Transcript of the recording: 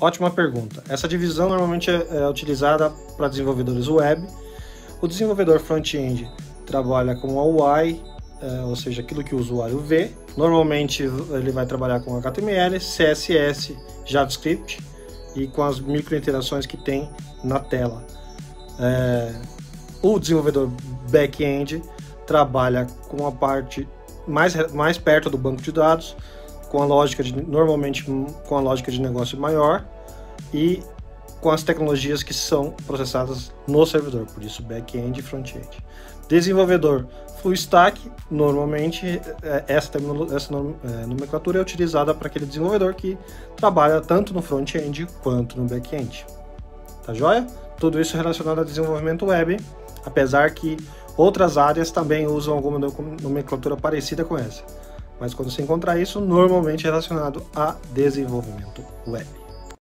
Ótima pergunta. Essa divisão normalmente é, é utilizada para desenvolvedores web. O desenvolvedor front-end trabalha com a UI, é, ou seja, aquilo que o usuário vê. Normalmente ele vai trabalhar com HTML, CSS, JavaScript e com as microinterações que tem na tela. É, o desenvolvedor back-end trabalha com a parte mais, mais perto do banco de dados, com a lógica de normalmente com a lógica de negócio maior e com as tecnologias que são processadas no servidor, por isso back-end e front-end. Desenvolvedor full stack, normalmente é, essa, essa é, nomenclatura é utilizada para aquele desenvolvedor que trabalha tanto no front-end quanto no back-end. Tá joia? Tudo isso relacionado a desenvolvimento web, apesar que outras áreas também usam alguma nomenclatura parecida com essa. Mas quando se encontrar isso, normalmente é relacionado a desenvolvimento web.